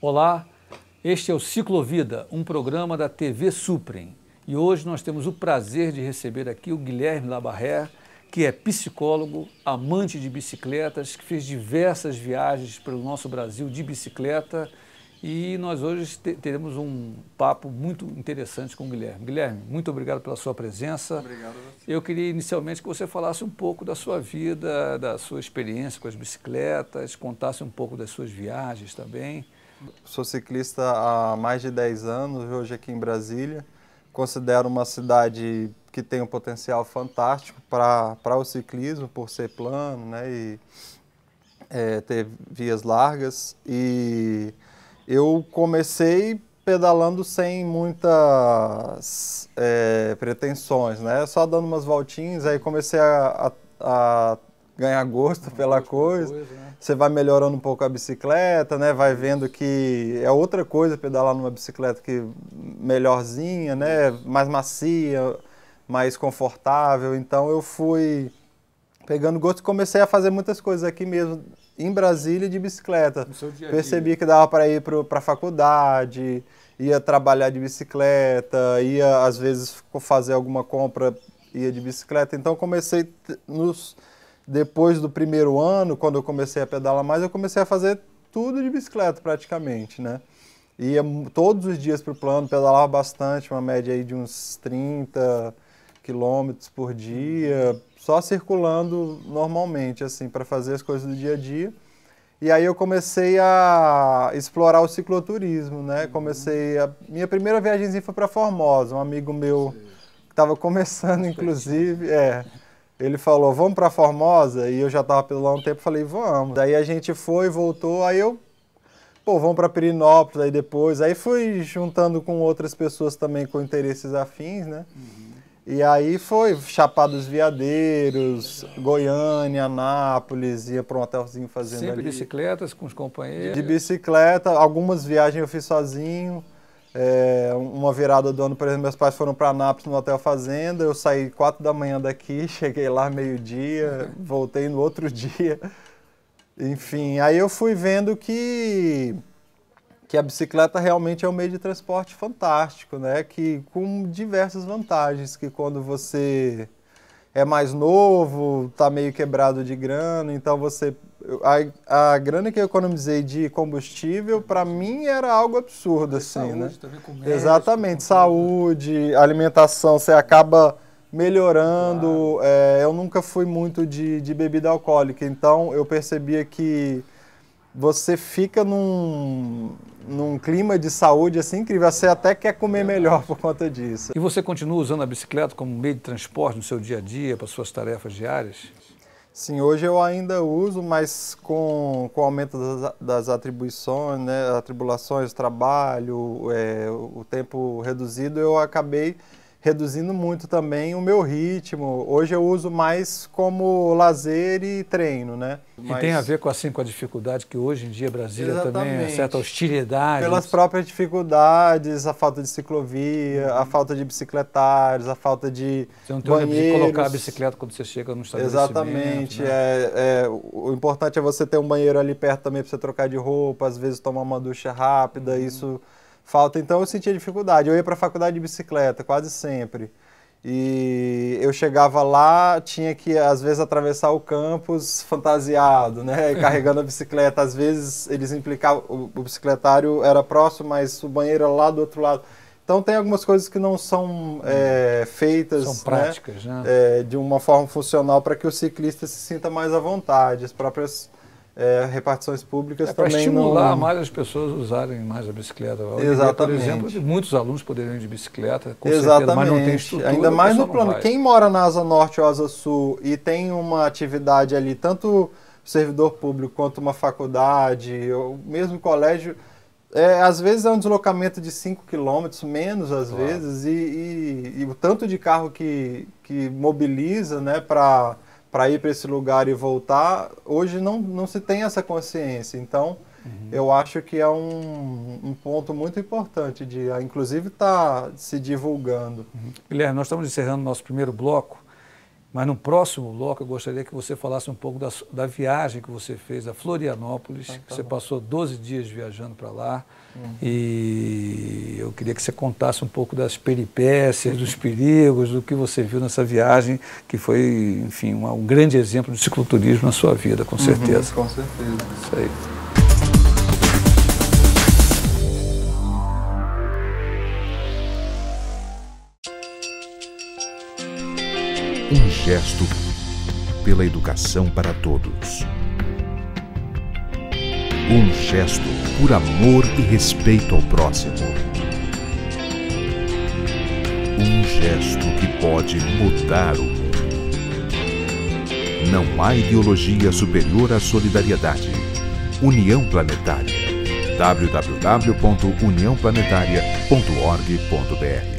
Olá, este é o Ciclovida, um programa da TV Suprem. E hoje nós temos o prazer de receber aqui o Guilherme Labarré, que é psicólogo, amante de bicicletas, que fez diversas viagens pelo nosso Brasil de bicicleta. E nós hoje teremos um papo muito interessante com o Guilherme. Guilherme, muito obrigado pela sua presença. Obrigado. Eu queria inicialmente que você falasse um pouco da sua vida, da sua experiência com as bicicletas, contasse um pouco das suas viagens também. Sou ciclista há mais de 10 anos, hoje aqui em Brasília. Considero uma cidade que tem um potencial fantástico para o ciclismo, por ser plano né, e é, ter vias largas. E eu comecei pedalando sem muitas é, pretensões, né? Só dando umas voltinhas, aí comecei a, a, a ganhar gosto pela coisa. coisa né? Você vai melhorando um pouco a bicicleta, né? Vai vendo que é outra coisa pedalar numa bicicleta que melhorzinha, né? Mais macia, mais confortável. Então eu fui pegando gosto e comecei a fazer muitas coisas aqui mesmo em Brasília de bicicleta. Dia -dia. Percebi que dava para ir para a faculdade, ia trabalhar de bicicleta, ia às vezes fazer alguma compra, ia de bicicleta. Então comecei nos depois do primeiro ano, quando eu comecei a pedalar mais, eu comecei a fazer tudo de bicicleta praticamente, né? Ia todos os dias para o plano, pedalava bastante, uma média aí de uns 30 quilômetros por dia, só circulando normalmente, assim, para fazer as coisas do dia a dia. E aí eu comecei a explorar o cicloturismo, né? Uhum. Comecei a minha primeira viagem foi para Formosa, um amigo meu que estava começando, inclusive, é. Ele falou, vamos para Formosa? E eu já estava pelo lá um tempo, falei, vamos. Daí a gente foi, voltou, aí eu, pô, vamos para Pirinópolis, aí depois. Aí fui juntando com outras pessoas também com interesses afins, né? Uhum. E aí foi Chapados Veadeiros, Goiânia, Anápolis, ia para um hotelzinho fazendo Sempre ali. bicicletas com os companheiros? De bicicleta, algumas viagens eu fiz sozinho. É, uma virada do ano, por exemplo, meus pais foram para Anápolis no Hotel Fazenda, eu saí quatro da manhã daqui, cheguei lá meio-dia, voltei no outro dia. Enfim, aí eu fui vendo que, que a bicicleta realmente é um meio de transporte fantástico, né? Que, com diversas vantagens, que quando você é mais novo, está meio quebrado de grana, então você a, a grana que eu economizei de combustível, para mim era algo absurdo, assim, saúde, né? Também com médico, Exatamente, saúde, alimentação, você acaba melhorando. Claro. É, eu nunca fui muito de, de bebida alcoólica, então eu percebia que você fica num, num clima de saúde assim incrível, você até quer comer melhor por conta disso. E você continua usando a bicicleta como meio de transporte no seu dia a dia, para suas tarefas diárias? Sim, hoje eu ainda uso, mas com, com o aumento das, das atribuições, né, atribulações, trabalho, é, o tempo reduzido, eu acabei reduzindo muito também o meu ritmo. Hoje eu uso mais como lazer e treino, né? Mas... E tem a ver com assim com a dificuldade que hoje em dia Brasília Exatamente. também, certa hostilidade. Pelas próprias dificuldades, a falta de ciclovia, uhum. a falta de bicicletários, a falta de Você não tem banheiros. de colocar a bicicleta quando você chega no estabelecimento. Exatamente. Né? É, é, o importante é você ter um banheiro ali perto também para você trocar de roupa, às vezes tomar uma ducha rápida, uhum. isso falta, então eu sentia dificuldade. Eu ia para a faculdade de bicicleta quase sempre. E eu chegava lá, tinha que às vezes atravessar o campus fantasiado, né, carregando a bicicleta. Às vezes eles implicavam, o, o bicicletário era próximo, mas o banheiro era lá do outro lado. Então tem algumas coisas que não são é, feitas são práticas, né? né? É, de uma forma funcional para que o ciclista se sinta mais à vontade. As próprias é, repartições públicas é também para estimular não... mais as pessoas usarem mais a bicicleta. Exatamente. Por exemplo, muitos alunos poderiam ir de bicicleta, com Exatamente. certeza, mas não tem estrutura. Ainda mais no plano. Quem mora na Asa Norte ou Asa Sul e tem uma atividade ali, tanto servidor público quanto uma faculdade, ou mesmo colégio, é, às vezes é um deslocamento de 5 quilômetros, menos às claro. vezes, e, e, e, o tanto de carro que, que mobiliza né, para para ir para esse lugar e voltar, hoje não, não se tem essa consciência. Então, uhum. eu acho que é um, um ponto muito importante de, inclusive, estar tá se divulgando. Uhum. Guilherme, nós estamos encerrando nosso primeiro bloco Mas no próximo bloco eu gostaria que você falasse um pouco da, da viagem que você fez a Florianópolis, ah, tá você bom. passou 12 dias viajando para lá. Uhum. E eu queria que você contasse um pouco das peripécias, dos perigos, do que você viu nessa viagem, que foi, enfim, um, um grande exemplo de cicloturismo na sua vida, com uhum, certeza. Uhum, com certeza. Isso aí. Gesto pela educação para todos. Um gesto por amor e respeito ao próximo. Um gesto que pode mudar o mundo. Não há ideologia superior à solidariedade. União Planetária. www.uniãoplanetaria.org.br